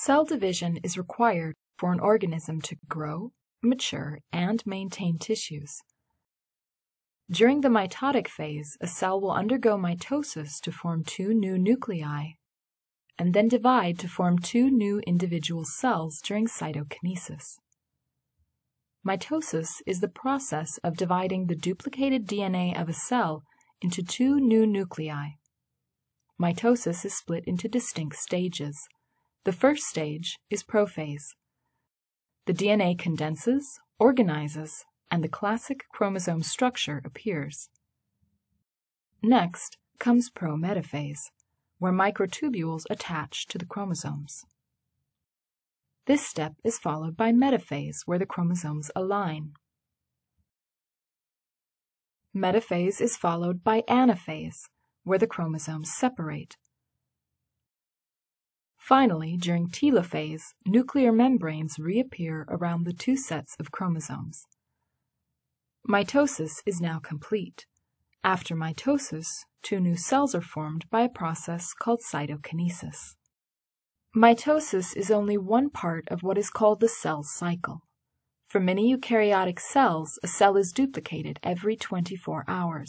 Cell division is required for an organism to grow, mature, and maintain tissues. During the mitotic phase, a cell will undergo mitosis to form two new nuclei, and then divide to form two new individual cells during cytokinesis. Mitosis is the process of dividing the duplicated DNA of a cell into two new nuclei. Mitosis is split into distinct stages. The first stage is prophase. The DNA condenses, organizes, and the classic chromosome structure appears. Next comes prometaphase, where microtubules attach to the chromosomes. This step is followed by metaphase, where the chromosomes align. Metaphase is followed by anaphase, where the chromosomes separate. Finally, during telophase, nuclear membranes reappear around the two sets of chromosomes. Mitosis is now complete. After mitosis, two new cells are formed by a process called cytokinesis. Mitosis is only one part of what is called the cell cycle. For many eukaryotic cells, a cell is duplicated every 24 hours.